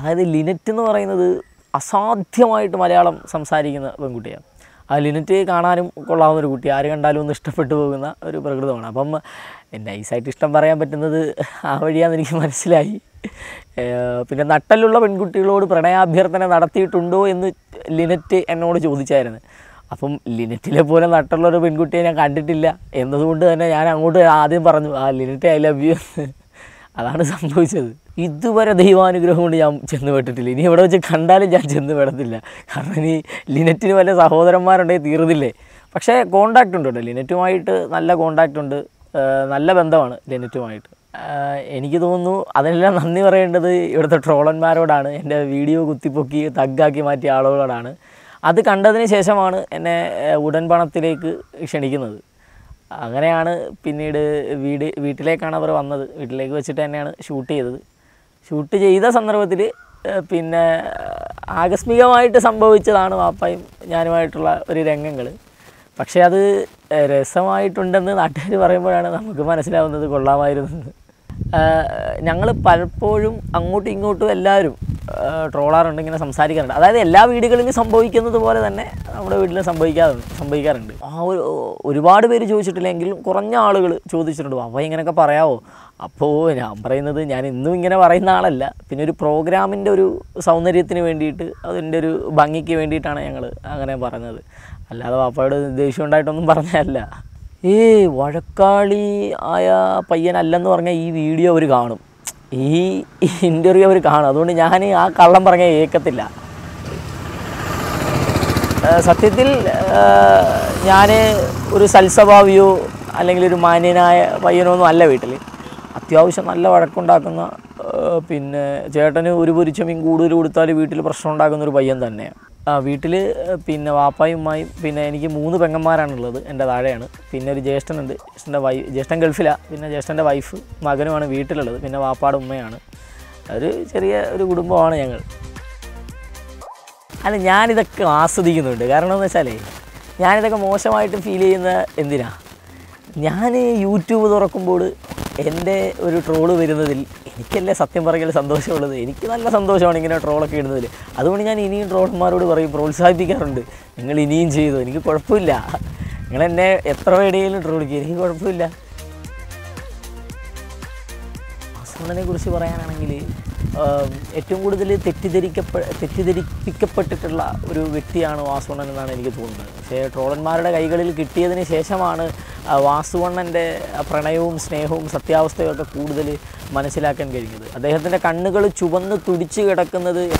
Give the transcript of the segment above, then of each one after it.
അതായത് ലിനറ്റ് എന്ന് പറയുന്നത് അസാധ്യമായിട്ട് മലയാളം സംസാരിക്കുന്ന പെൺകുട്ടിയാണ്. ആ ലിനറ്റ് കാണാനും കൊള്ളാവുന്ന ഒരു കുട്ടി ആര് കണ്ടാലും ഒന്ന് ഇഷ്ടപ്പെട്ടു പോകുന്ന ഒരു പ്രകൃതമാണ്. അപ്പം നൈസായിട്ട് ഇഷ്ടം പറയാൻ പറ്റുന്നത് ആ വഴിയാണെന്ന് എനിക്ക് മനസ്സിലായി. പിന്നെ നട്ടലുള്ള പെൺകുട്ടികളോട് പ്രണയാഭ്യർത്ഥന നടത്തിയിട്ടുണ്ടോ എന്ന് ലിനറ്റ് എന്നോട് ചോദിച്ചായിരുന്നു. അപ്പം ലിനറ്റിലെ പോലെ നട്ടുള്ള ഒരു പെൺകുട്ടിയെ ഞാൻ കണ്ടിട്ടില്ല. എന്നതുകൊണ്ട് തന്നെ ഞാൻ അങ്ങോട്ട് ആദ്യം പറഞ്ഞു ആ ലിനറ്റ് ഐ ലവ് യു അതാണ് സംഭവിച്ചത്. ഇതുവരെ ദൈവാനുഗ്രഹം കൊണ്ട് ഞാൻ ചെന്ന് പെട്ടിട്ടില്ല. ഇനി എവിടെ വെച്ച് കണ്ടാലും ഞാൻ ചെന്ന് പെടത്തില്ല. കാരണം ഇനി ലിനറ്റിന് വല്ല സഹോദരന്മാരുണ്ടെങ്കിൽ തീർന്നില്ലേ? പക്ഷേ കോണ്ടാക്റ്റ് ഉണ്ട് കേട്ടോ. ലിനറ്റുമായിട്ട് നല്ല കോണ്ടാക്റ്റ് ഉണ്ട്. നല്ല ബന്ധമാണ് ലിനറ്റുമായിട്ട്. എനിക്ക് തോന്നുന്നു അതിനെല്ലാം നന്ദി പറയേണ്ടത് ഇവിടുത്തെ ട്രോളന്മാരോടാണ്. എന്റെ വീഡിയോ കുത്തിപ്പൊക്കി തഗ്ഗാക്കി മാറ്റിയ ആളുകളോടാണ്. അത് കണ്ടതിന് ശേഷമാണ് എന്നെ ഉടൻ പണത്തിലേക്ക് ക്ഷണിക്കുന്നത്. അങ്ങനെയാണ് പിന്നീട് വീട് വീട്ടിലേക്കാണ് അവർ വന്നത്. വീട്ടിലേക്ക് വെച്ചിട്ട് തന്നെയാണ് ഷൂട്ട് ചെയ്തത്. ഷൂട്ട് ചെയ്ത സന്ദർഭത്തിൽ പിന്നെ ആകസ്മികമായിട്ട് സംഭവിച്ചതാണ് വാപ്പായും ഞാനുമായിട്ടുള്ള ഒരു രംഗങ്ങൾ പക്ഷേ അത് രസമായിട്ടുണ്ടെന്ന് നാട്ടുകാർ പറയുമ്പോഴാണ് നമുക്ക് മനസ്സിലാവുന്നത് കൊള്ളാമായിരുന്നു ഞങ്ങൾ പലപ്പോഴും അങ്ങോട്ടും ഇങ്ങോട്ടും എല്ലാവരും ട്രോളാറുണ്ട് ഇങ്ങനെ സംസാരിക്കാറുണ്ട്. അതായത് എല്ലാ വീടുകളിലും സംഭവിക്കുന്നത് പോലെ തന്നെ നമ്മുടെ വീട്ടിലും സംഭവിക്കാറുണ്ട് സംഭവിക്കാറുണ്ട്. ആ ഒരു ഒരുപാട് പേര് ചോദിച്ചിട്ടില്ലെങ്കിലും കുറഞ്ഞ ആളുകൾ ചോദിച്ചിട്ടുണ്ട്. അപ്പോൾ ഇങ്ങനെയൊക്കെ പറയാവോ? അപ്പോൾ ഞാൻ പറയുന്നത് ഞാൻ ഇന്നും ഇങ്ങനെ പറയുന്ന ആളല്ല. പിന്നെ ഒരു പ്രോഗ്രാമിന്റെ ഒരു സൗന്ദര്യത്തിന് വേണ്ടിയിട്ട് അതിന്റെ ഒരു ഭംഗിക്ക് വേണ്ടിയിട്ടാണ് ഞങ്ങൾ അങ്ങനെ പറഞ്ഞത്. അല്ലാതെ പാപ്പയോട് ദേഷ്യം ഉണ്ടായിട്ടൊന്നും പറഞ്ഞതല്ല. ഏ വഴക്കാളി ആയ പയ്യനല്ലെന്ന് പറഞ്ഞാൽ ഈ വീഡിയോ അവർ കാണും. ഈ ഇന്റർവ്യൂ അവർ കാണും. അതുകൊണ്ട് ഞാൻ ആ കള്ളം പറഞ്ഞാൽ ഏക്കത്തില്ല. സത്യത്തിൽ ഞാൻ ഒരു സൽസ്വഭാവിയോ അല്ലെങ്കിൽ ഒരു മാന്യനായ പയ്യനോ ഒന്നും അല്ല വീട്ടിൽ അത്യാവശ്യം നല്ല വഴക്കുണ്ടാക്കുന്ന പിന്നെ ചേട്ടന് ഒരു പൊരിച്ച മീൻ കൂടുതൽ കൊടുത്താൽ വീട്ടിൽ പ്രശ്നം ഉണ്ടാക്കുന്ന ഒരു പയ്യൻ തന്നെയാണ് വീട്ടിൽ പിന്നെ വാപ്പായും പിന്നെ എനിക്ക് മൂന്ന് പെങ്ങന്മാരാണുള്ളത് എന്റെ താഴെയാണ്. പിന്നെ ഒരു ജ്യേഷ്ഠനുണ്ട് ജ്യേഷ്ഠന്റെ വൈ ജ്യേഷ്ഠൻ ഗൾഫിലാണ് പിന്നെ ജ്യേഷ്ഠന്റെ വൈഫ് മകനുമാണ് വീട്ടിലുള്ളത്. പിന്നെ വാപ്പാട് ഉമ്മയാണ്. ഒരു ചെറിയ ഒരു കുടുംബമാണ് ഞങ്ങൾ. അല്ല ഞാനിതൊക്കെ ആസ്വദിക്കുന്നുണ്ട്. കാരണം എന്ന് വെച്ചാലേ ഞാനിതൊക്കെ മോശമായിട്ട് ഫീൽ ചെയ്യുന്ന എന്തിനാ? ഞാൻ യൂട്യൂബ് തുറക്കുമ്പോൾ എന്റെ ഒരു ട്രോൾ വരുന്നതിൽ എനിക്കല്ലേ സത്യം പറയൽ സന്തോഷമുള്ളത്? എനിക്ക് നല്ല സന്തോഷമാണ് ഇങ്ങനെ ട്രോളൊക്കെ ഇടുന്നതിൽ അതുകൊണ്ട് ഞാൻ ഇനിയും ട്രോൾമാരോട് പറയും പ്രോത്സാഹിപ്പിക്കാറുണ്ട്. നിങ്ങൾ ഇനിയും ചെയ്തു എനിക്ക് കുഴപ്പമില്ല. നിങ്ങൾ എന്നെ എത്ര വേടിയിലും ട്രോളിക്കുക എനിക്ക് കുഴപ്പമില്ല. ഹസ്ബൻഡിനെ കുറിച്ച് പറയാനാണെങ്കിൽ ഏറ്റവും കൂടുതൽ തെറ്റിദ്ധരിക്കപ്പെ തെറ്റിദ്ധരിപ്പിക്കപ്പെട്ടിട്ടുള്ള ഒരു വ്യക്തിയാണ് വാസുണ്ണൻ എന്നാണ് എനിക്ക് തോന്നുന്നത്. പക്ഷേ ട്രോളന്മാരുടെ കൈകളിൽ കിട്ടിയതിന് ശേഷമാണ് വാസുവണ്ണന്റെ പ്രണയവും സ്നേഹവും സത്യാവസ്ഥയും ഒക്കെ കൂടുതൽ മനസ്സിലാക്കാൻ കഴിഞ്ഞത്. അദ്ദേഹത്തിന്റെ കണ്ണുകൾ ചുവന്ന് തുടിച്ച് കിടക്കുന്നത്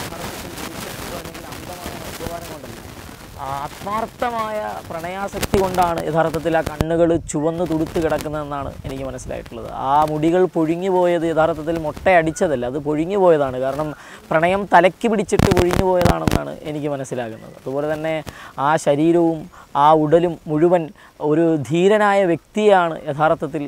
ആത്മാർത്ഥമായ പ്രണയാസക്തി കൊണ്ടാണ് യഥാർത്ഥത്തിൽ ആ കണ്ണുകൾ ചുവന്ന് തുടുത്ത് കിടക്കുന്നതെന്നാണ് എനിക്ക് മനസ്സിലായിട്ടുള്ളത്. ആ മുടികൾ പൊഴിഞ്ഞു പോയത് യഥാർത്ഥത്തിൽ മുട്ടയടിച്ചതല്ല അത് പൊഴിഞ്ഞു പോയതാണ്. കാരണം പ്രണയം തലയ്ക്ക് പിടിച്ചിട്ട് പൊഴിഞ്ഞു പോയതാണെന്നാണ് എനിക്ക് മനസ്സിലാകുന്നത്. അതുപോലെ തന്നെ ആ ശരീരവും ആ ഉടലും മുഴുവൻ ഒരു ധീരനായ വ്യക്തിയാണ് യഥാർത്ഥത്തിൽ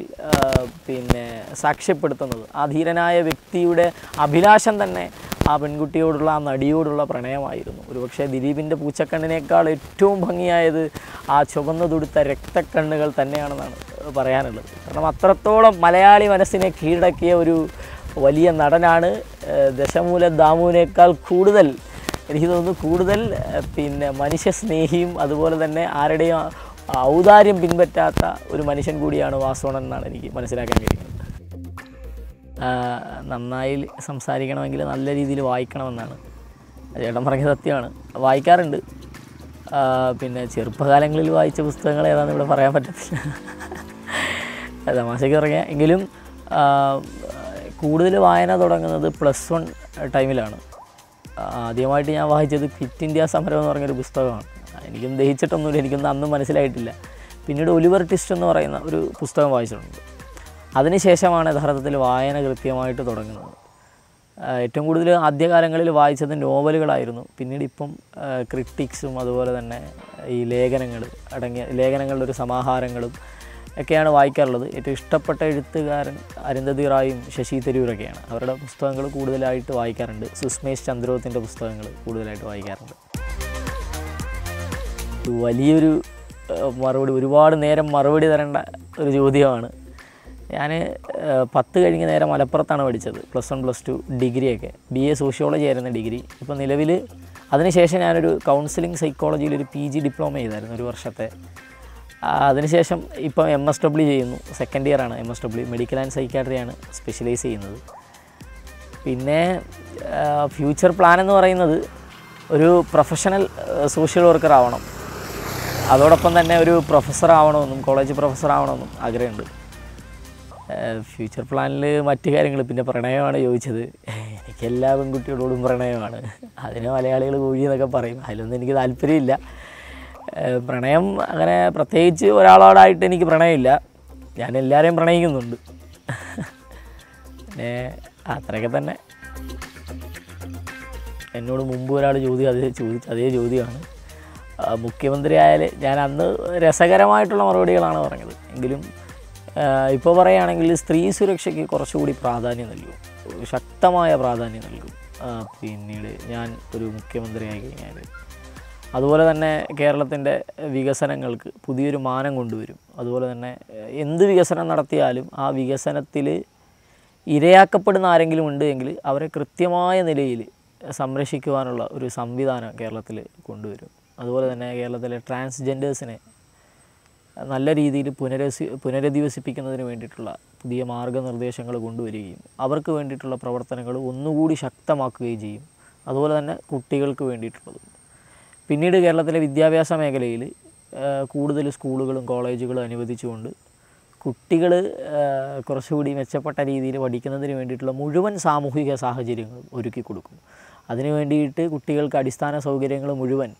പിന്നെ സാക്ഷ്യപ്പെടുത്തുന്നത്. ആ ധീരനായ വ്യക്തിയുടെ അഭിലാഷം തന്നെ ആ പെൺകുട്ടിയോടുള്ള ആ നടിയോടുള്ള പ്രണയമായിരുന്നു. ഒരുപക്ഷെ ദിലീപിന്റെ പൂച്ചക്കണ്ണിനേക്കാൾ ഏറ്റവും ഭംഗിയായത്. ആ ചുവന്നു തുടുത്ത രക്തക്കണ്ണുകൾ തന്നെയാണെന്നാണ് പറയാനുള്ളത്. കാരണം അത്രത്തോളം മലയാളി മനസ്സിനെ കീഴടക്കിയ ഒരു വലിയ നടനാണ് ദശമൂല ദാമുവിനേക്കാൾ കൂടുതൽ എനിക്ക് തോന്നുന്നു കൂടുതൽ പിന്നെ മനുഷ്യസ്നേഹിയും അതുപോലെ തന്നെ ആരുടെയും ഔദാര്യം പിൻപറ്റാത്ത ഒരു മനുഷ്യൻ കൂടിയാണ് വാസോണൻ എന്നാണ് എനിക്ക് മനസ്സിലാക്കാൻ കഴിയുന്നത്. നന്നായി സംസാരിക്കണമെങ്കിൽ നല്ല രീതിയിൽ വായിക്കണമെന്നാണ്. ചേട്ടൻ പറഞ്ഞ സത്യമാണ്. വായിക്കാറുണ്ട്. പിന്നെ ചെറുപ്പകാലങ്ങളിൽ വായിച്ച പുസ്തകങ്ങൾ ഏതാണെന്ന് ഇവിടെ പറയാൻ പറ്റത്തില്ല. തമാശയ്ക്ക് പറയാം. എങ്കിലും കൂടുതൽ വായന തുടങ്ങുന്നത് പ്ലസ് വൺ ടൈമിലാണ്. ആദ്യമായിട്ട് ഞാൻ വായിച്ചത് ഫിറ്റ് ഇന്ത്യ സമരം എന്ന് പറഞ്ഞൊരു പുസ്തകമാണ്. എനിക്കും ദഹിച്ചിട്ടൊന്നുമില്ല എനിക്കൊന്നും അന്നും മനസ്സിലായിട്ടില്ല. പിന്നീട് ഒലിവർ ടിസ്റ്റ് എന്ന് പറയുന്ന ഒരു പുസ്തകം വായിച്ചിട്ടുണ്ട്. അതിനുശേഷമാണ് യഥാർത്ഥത്തിൽ വായന കൃത്യമായിട്ട് തുടങ്ങുന്നത്. ഏറ്റവും കൂടുതൽ ആദ്യകാലങ്ങളിൽ വായിച്ചത് നോവലുകളായിരുന്നു. പിന്നീട് ഇപ്പം ക്രിട്ടിക്സും അതുപോലെ തന്നെ ഈ ലേഖനങ്ങൾ അടങ്ങിയ ലേഖനങ്ങളുടെ ഒരു സമാഹാരങ്ങളും ഒക്കെയാണ് വായിക്കാറുള്ളത്. ഏറ്റവും ഇഷ്ടപ്പെട്ട എഴുത്തുകാരൻ അരുന്ധതി റായും ശശി തരൂരൊക്കെയാണ്. അവരുടെ പുസ്തകങ്ങൾ കൂടുതലായിട്ട് വായിക്കാറുണ്ട്. സുസ്മേഷ് ചന്ദ്രോത്തിന്റെ പുസ്തകങ്ങൾ കൂടുതലായിട്ട് വായിക്കാറുണ്ട്. വലിയൊരു മറുപടി ഒരുപാട് നേരം മറുപടി തരേണ്ട ഒരു ചോദ്യമാണ്. ഞാൻ പത്ത് കഴിഞ്ഞ് നേരെ മലപ്പുറത്താണ് പഠിച്ചത്. പ്ലസ് വൺ പ്ലസ് ടു ഡിഗ്രിയൊക്കെ. ബി എ സോഷ്യോളജി ആയിരുന്നു ഡിഗ്രി. ഇപ്പോൾ നിലവിൽ അതിനുശേഷം ഞാനൊരു കൗൺസിലിംഗ് സൈക്കോളജിയിൽ ഒരു പി ജി ഡിപ്ലോമ ചെയ്തായിരുന്നു ഒരു വർഷത്തെ. അതിനുശേഷം ഇപ്പം എം എസ് ഡബ്ല്യു ചെയ്യുന്നു. സെക്കൻഡ് ഇയർ ആണ് M S W. Medical and സൈക്കാട്രിയാണ് specialise ചെയ്യുന്നത്. പിന്നെ ഫ്യൂച്ചർ പ്ലാൻ എന്ന് പറയുന്നത് ഒരു പ്രൊഫഷണൽ സോഷ്യൽ വർക്കർ ആവണം അതോടൊപ്പം തന്നെ ഒരു പ്രൊഫസർ ആവണമെന്നും കോളേജ് പ്രൊഫസർ ആവണമെന്നും ആഗ്രഹമുണ്ട്. ഫ്യൂച്ചർ പ്ലാനിൽ മറ്റു കാര്യങ്ങൾ പിന്നെ പ്രണയമാണ് ചോദിച്ചത്. എനിക്ക് എല്ലാ പെൺകുട്ടികളോടും പ്രണയമാണ്. അതിന് മലയാളികൾ കോഴി എന്നൊക്കെ പറയും. അതിലൊന്നും എനിക്ക് താല്പര്യമില്ല. പ്രണയം അങ്ങനെ പ്രത്യേകിച്ച് ഒരാളോടായിട്ട് എനിക്ക് പ്രണയമില്ല. ഞാൻ എല്ലാവരെയും പ്രണയിക്കുന്നുണ്ട്. പിന്നെ അത്രയൊക്കെ തന്നെ. എന്നോട് മുമ്പ് ഒരാൾ ചോദ്യം അതേ ചോദിച്ച അതേ ചോദ്യമാണ്. മുഖ്യമന്ത്രി ആയാൽ ഞാൻ അന്ന് രസകരമായിട്ടുള്ള മറുപടികളാണ് പറഞ്ഞത്. എങ്കിലും ഇപ്പോൾ പറയുകയാണെങ്കിൽ സ്ത്രീ സുരക്ഷയ്ക്ക് കുറച്ചുകൂടി പ്രാധാന്യം നൽകും. ശക്തമായ പ്രാധാന്യം നൽകും. പിന്നീട് ഞാൻ ഒരു മുഖ്യമന്ത്രിയായി കഴിഞ്ഞാൽ. അതുപോലെ തന്നെ കേരളത്തിന്റെ വികസനങ്ങൾക്ക് പുതിയൊരു മാനം കൊണ്ടുവരും. അതുപോലെ തന്നെ എന്ത് വികസനം നടത്തിയാലും ആ വികസനത്തിൽ ഇരയാക്കപ്പെടുന്ന ആരെങ്കിലും ഉണ്ട് എങ്കിൽ അവരെ കൃത്യമായ നിലയിൽ സംരക്ഷിക്കുവാനുള്ള ഒരു സംവിധാനം കേരളത്തിൽ കൊണ്ടുവരും. അതുപോലെ തന്നെ കേരളത്തിലെ ട്രാൻസ്ജെൻഡേഴ്സിനെ നല്ല രീതിയിൽ പുനരസി പുനരധിവസിപ്പിക്കുന്നതിന് വേണ്ടിയിട്ടുള്ള പുതിയ മാർഗനിർദ്ദേശങ്ങൾ കൊണ്ടുവരികയും അവർക്ക് വേണ്ടിയിട്ടുള്ള പ്രവർത്തനങ്ങൾ ഒന്നുകൂടി ശക്തമാക്കുകയും ചെയ്യും. അതുപോലെ തന്നെ കുട്ടികൾക്ക് വേണ്ടിയിട്ടുള്ളതും. പിന്നീട് കേരളത്തിലെ വിദ്യാഭ്യാസ മേഖലയിൽ കൂടുതൽ സ്കൂളുകളും കോളേജുകളും അനുവദിച്ചുകൊണ്ട് കുട്ടികൾ കുറച്ചുകൂടി മെച്ചപ്പെട്ട രീതിയിൽ പഠിക്കുന്നതിന് വേണ്ടിയിട്ടുള്ള മുഴുവൻ സാമൂഹിക സാഹചര്യങ്ങളും ഒരുക്കി കൊടുക്കും. അതിനു വേണ്ടിയിട്ട് കുട്ടികൾക്ക് അടിസ്ഥാന സൗകര്യങ്ങൾ മുഴുവൻ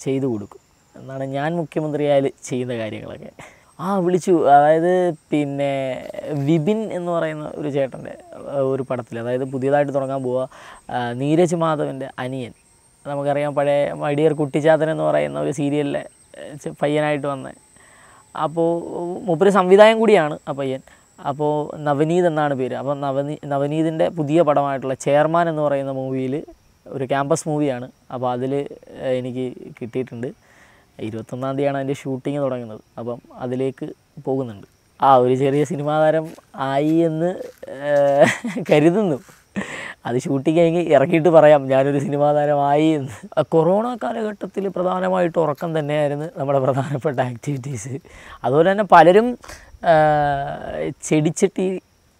ചെയ്തു കൊടുക്കും. എന്നാണ് ഞാൻ മുഖ്യമന്ത്രിയായാൽ ചെയ്യുന്ന കാര്യങ്ങളൊക്കെ. ആ വിളിച്ചു. അതായത് പിന്നെ വിപിൻ എന്ന് പറയുന്ന ഒരു ചേട്ടന്റെ ഒരു പടത്തിൽ. അതായത് പുതിയതായിട്ട് തുടങ്ങാൻ പോവുക നീരജ് മാധവന്റെ അനിയൻ. നമുക്കറിയാം പഴയ മടിയർ കുട്ടിച്ചാത്തൻ എന്ന് പറയുന്ന ഒരു സീരിയലിലെ പയ്യനായിട്ട് വന്ന. അപ്പോൾ മൂപ്പര് സംവിധായകൻ കൂടിയാണ് ആ പയ്യൻ. അപ്പോൾ നവനീത് എന്നാണ് പേര്. അപ്പോൾ നവനീ നവനീതിന്റെ പുതിയ പടമായിട്ടുള്ള ചെയർമാൻ എന്ന് പറയുന്ന മൂവിയിൽ ഒരു ക്യാമ്പസ് മൂവിയാണ്. അപ്പോൾ അതിൽ എനിക്ക് കിട്ടിയിട്ടുണ്ട്. ഇരുപത്തൊന്നാം തീയതിയാണ് അതിന്റെ ഷൂട്ടിങ് തുടങ്ങുന്നത്. അപ്പം അതിലേക്ക് പോകുന്നുണ്ട്. ആ ഒരു ചെറിയ സിനിമാ താരം ആയി എന്ന് കരുതുന്നു. അത് ഷൂട്ടിങ് കഴിഞ്ഞ് ഇറക്കിയിട്ട് പറയാം ഞാനൊരു സിനിമാ താരമായി എന്ന്. കൊറോണ കാലഘട്ടത്തിൽ പ്രധാനമായിട്ട് ഉറക്കം തന്നെയായിരുന്നു നമ്മുടെ പ്രധാനപ്പെട്ട ആക്ടിവിറ്റീസ് അതുപോലെ തന്നെ പലരും ചെടിച്ചട്ടി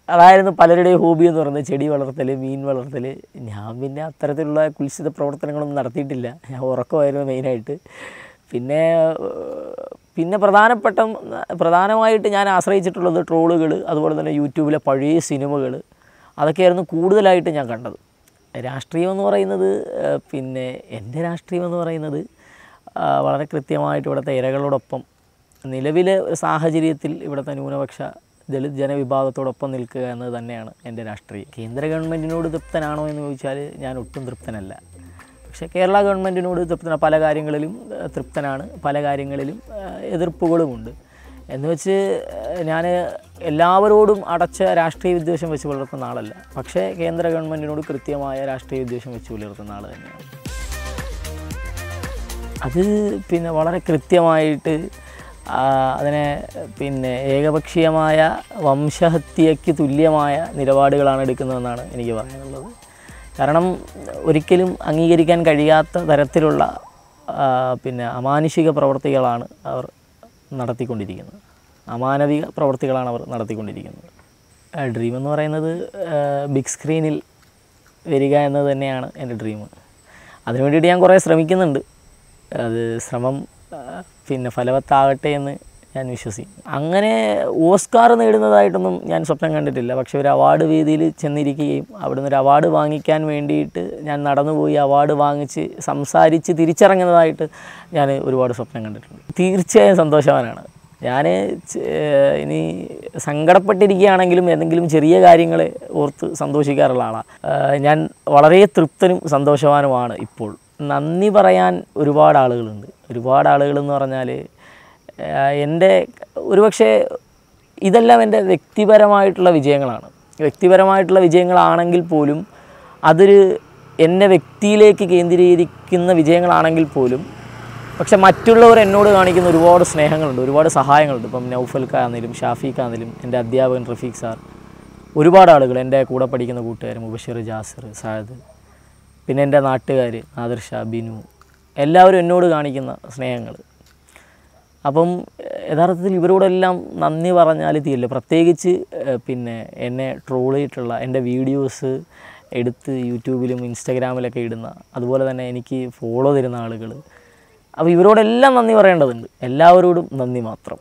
അതായിരുന്നു പലരുടെയും ഹോബി എന്ന് പറയുന്നത്. ചെടി വളർത്തൽ മീൻ വളർത്തൽ ഞാൻ പിന്നെ അത്തരത്തിലുള്ള കുൽസിത പ്രവർത്തനങ്ങളൊന്നും നടത്തിയിട്ടില്ല. ഞാൻ ഉറക്കമായിരുന്നു മെയിനായിട്ട് പിന്നെ പിന്നെ പ്രധാനപ്പെട്ട പ്രധാനമായിട്ട് ഞാൻ ആശ്രയിച്ചിട്ടുള്ളത് ട്രോളുകൾ അതുപോലെ തന്നെ യൂട്യൂബിലെ പഴയ സിനിമകൾ അതൊക്കെയായിരുന്നു കൂടുതലായിട്ട് ഞാൻ കണ്ടത്. രാഷ്ട്രീയം എന്ന് പറയുന്നത് പിന്നെ എന്റെ രാഷ്ട്രീയം എന്ന് പറയുന്നത് വളരെ കൃത്യമായിട്ട് ഇവിടുത്തെ ഇരകളോടൊപ്പം നിലവിലെ സാഹചര്യത്തിൽ ഇവിടുത്തെ ന്യൂനപക്ഷ ദളിത് ജനവിഭാഗത്തോടൊപ്പം നിൽക്കുക എന്നത് തന്നെയാണ് എന്റെ രാഷ്ട്രീയം. കേന്ദ്ര ഗവൺമെന്റിനോട് തൃപ്തനാണോ എന്ന് ചോദിച്ചാൽ ഞാൻ ഒട്ടും തൃപ്തനല്ല. പക്ഷേ കേരള ഗവൺമെന്റിനോട് തൃപ്തന. പല കാര്യങ്ങളിലും തൃപ്തനാണ്. പല കാര്യങ്ങളിലും എതിർപ്പുകളുമുണ്ട്. എന്ന് വെച്ച് ഞാൻ എല്ലാവരോടും അടച്ച രാഷ്ട്രീയ വിദ്വേഷം വെച്ച് പുലർത്തുന്ന ആളല്ല. പക്ഷേ കേന്ദ്ര ഗവൺമെന്റിനോട് കൃത്യമായ രാഷ്ട്രീയ വിദ്വേഷം വെച്ച് പുലർത്തുന്ന ആൾ തന്നെയാണ്. അത് പിന്നെ വളരെ കൃത്യമായിട്ട് അതിനെ പിന്നെ ഏകപക്ഷീയമായ വംശഹത്യയ്ക്ക് തുല്യമായ നിലപാടുകളാണ് എടുക്കുന്നതെന്നാണ് എനിക്ക് പറയാനുള്ളത്. കാരണം ഒരിക്കലും അംഗീകരിക്കാൻ കഴിയാത്ത തരത്തിലുള്ള പിന്നെ അമാനുഷിക പ്രവർത്തികളാണ് അവർ നടത്തിക്കൊണ്ടിരിക്കുന്നത്. അമാനവിക പ്രവർത്തികളാണ് അവർ നടത്തിക്കൊണ്ടിരിക്കുന്നത്. ഡ്രീം എന്ന് പറയുന്നത് ബിഗ് സ്ക്രീനിൽ വരിക എന്നത് തന്നെയാണ് എന്റെ ഡ്രീം അതിനു വേണ്ടിയിട്ട് ഞാൻ കുറേ ശ്രമിക്കുന്നുണ്ട്. അത് ശ്രമം പിന്നെ ഫലവത്താകട്ടെ എന്ന് ഞാൻ വിശ്വസിക്കും അങ്ങനെ ഓസ്കാർ നേടുന്നതായിട്ടൊന്നും ഞാൻ സ്വപ്നം കണ്ടിട്ടില്ല. പക്ഷെ ഒരു അവാർഡ് വേദിയിൽ ചെന്നിരിക്കുകയും അവിടുന്ന് ഒരു അവാർഡ് വാങ്ങിക്കാൻ വേണ്ടിയിട്ട് ഞാൻ നടന്നുപോയി അവാർഡ് വാങ്ങിച്ച് സംസാരിച്ച് തിരിച്ചിറങ്ങുന്നതായിട്ട് ഞാൻ ഒരുപാട് സ്വപ്നം കണ്ടിട്ടുണ്ട്. തീർച്ചയായും സന്തോഷവാനാണ്. ഞാൻ ഇനി സങ്കടപ്പെട്ടിരിക്കുകയാണെങ്കിലും എന്തെങ്കിലും ചെറിയ കാര്യങ്ങളെ ഓർത്ത് സന്തോഷിക്കാറുള്ള ആളാണ് ഞാൻ വളരെ തൃപ്തനും സന്തോഷവാനുമാണ് ഇപ്പോൾ. നന്ദി പറയാൻ ഒരുപാട് ആളുകളുണ്ട്. ഒരുപാട് ആളുകളെന്ന് പറഞ്ഞാൽ എന്റെ ഒരുപക്ഷെ ഇതെല്ലാം എന്റെ വ്യക്തിപരമായിട്ടുള്ള വിജയങ്ങളാണ്. വ്യക്തിപരമായിട്ടുള്ള വിജയങ്ങളാണെങ്കിൽ പോലും അതൊരു എന്റെ വ്യക്തിയിലേക്ക് കേന്ദ്രീകരിക്കുന്ന വിജയങ്ങളാണെങ്കിൽ പോലും പക്ഷെ മറ്റുള്ളവർ എന്നോട് കാണിക്കുന്ന ഒരുപാട് സ്നേഹങ്ങളുണ്ട് ഒരുപാട് സഹായങ്ങളുണ്ട്. ഇപ്പം നൗഫൽക്കാണെങ്കിലും ഷാഫിക്കാണെങ്കിലും എന്റെ അധ്യാപകൻ റഫീഖ് സാർ ഒരുപാട് ആളുകൾ എന്റെ കൂടെ പഠിക്കുന്ന കൂട്ടുകാർ മുബഷിർ ജാസിർ സാദ് പിന്നെ എന്റെ നാട്ടുകാർ ആദർശ ബിനു എല്ലാവരും എന്നോട് കാണിക്കുന്ന സ്നേഹങ്ങൾ. അപ്പം യഥാർത്ഥത്തിൽ ഇവരോടെല്ലാം നന്ദി പറഞ്ഞാൽ തീരില്ല പ്രത്യേകിച്ച് പിന്നെ എന്നെ ട്രോൾ ചെയ്തിട്ടുള്ള എന്റെ വീഡിയോസ് എടുത്ത് യൂട്യൂബിലും ഇൻസ്റ്റാഗ്രാമിലൊക്കെ ഇടുന്ന അതുപോലെ തന്നെ എനിക്ക് ഫോളോ തരുന്ന ആളുകൾ അപ്പോൾ ഇവരോടെല്ലാം നന്ദി പറയേണ്ടതുണ്ട്. എല്ലാവരോടും നന്ദി മാത്രം.